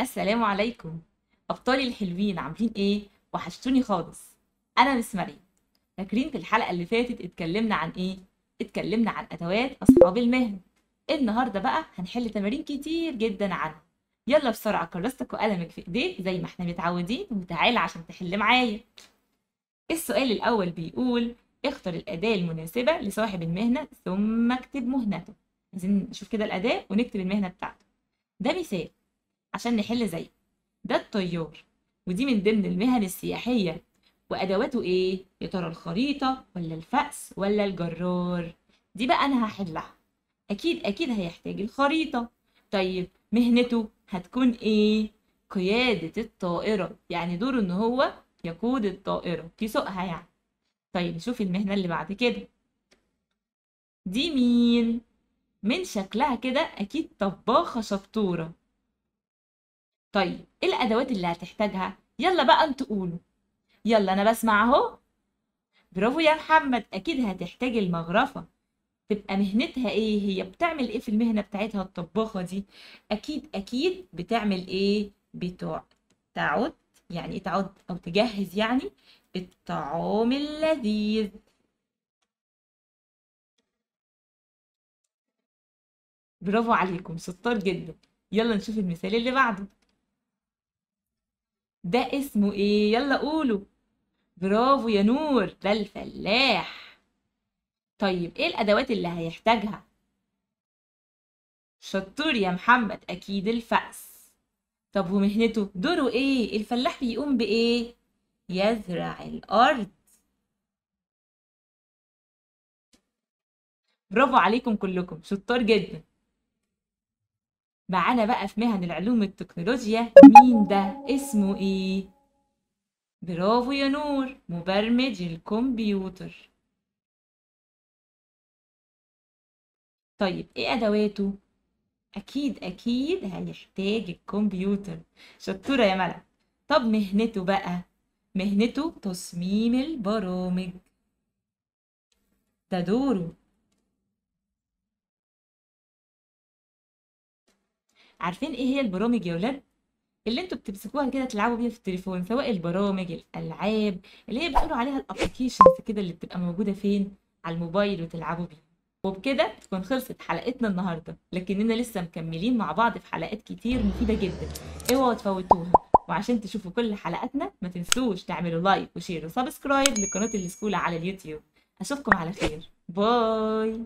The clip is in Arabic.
السلام عليكم. أبطالي الحلوين عاملين إيه؟ وحشتوني خالص. أنا مس مريم. فاكرين في الحلقة اللي فاتت اتكلمنا عن إيه؟ اتكلمنا عن أدوات أصحاب المهن. النهاردة بقى هنحل تمارين كتير جدا عنها. يلا بسرعة كراستك وقلمك في إيديك زي ما إحنا متعودين وتعالى عشان تحل معايا. السؤال الأول بيقول اختر الأداة المناسبة لصاحب المهنة ثم اكتب مهنته. عايزين نشوف كده الأداة ونكتب المهنة بتاعته. ده مثال. عشان نحل زيه ده الطيار ودي من ضمن المهن السياحية وأدواته إيه؟ يا ترى الخريطة ولا الفأس ولا الجرار؟ دي بقى أنا هحلها أكيد أكيد هيحتاج الخريطة طيب مهنته هتكون إيه؟ قيادة الطائرة يعني دوره إن هو يقود الطائرة يسوقها يعني طيب نشوف المهنة اللي بعد كده دي مين؟ من شكلها كده أكيد طباخة شطورة طيب إيه الأدوات اللي هتحتاجها؟ يلا بقى أنتوا قولوا. يلا أنا بسمع أهو. برافو يا محمد أكيد هتحتاج المغرفة. تبقى مهنتها إيه؟ هي بتعمل إيه في المهنة بتاعتها الطباخة دي؟ أكيد أكيد بتعمل إيه؟ بتوع تعد يعني إيه تعد أو تجهز يعني الطعام اللذيذ. برافو عليكم شطار جدا. يلا نشوف المثال اللي بعده. ده اسمه إيه؟ يلا قولوا. برافو يا نور ده الفلاح. طيب إيه الادوات اللي هيحتاجها؟ شطور يا محمد أكيد الفأس. طب ومهنته؟ دوره إيه؟ الفلاح بيقوم بإيه؟ يزرع الأرض. برافو عليكم كلكم شطار جدا. معانا بقى في مهن العلوم التكنولوجيا مين ده؟ اسمه إيه؟ برافو يا نور مبرمج الكمبيوتر. طيب إيه أدواته؟ أكيد أكيد هيحتاج الكمبيوتر. شطورة يا ملك طب مهنته بقى؟ مهنته تصميم البرامج. ده دوره. عارفين إيه هي البرامج يا ولاد؟ اللي أنتوا بتمسكوها كده تلعبوا بيها في التليفون سواء البرامج الألعاب اللي هي بتقولوا عليها الابلكيشنز كده اللي بتبقى موجودة فين؟ على الموبايل وتلعبوا بيها. وبكده تكون خلصت حلقتنا النهارده لكننا لسه مكملين مع بعض في حلقات كتير مفيدة جدا. اوعوا تفوتوها وعشان تشوفوا كل حلقاتنا ما تنسوش تعملوا like و share و subscribe لقناة السكولا على اليوتيوب. أشوفكم على خير. bye.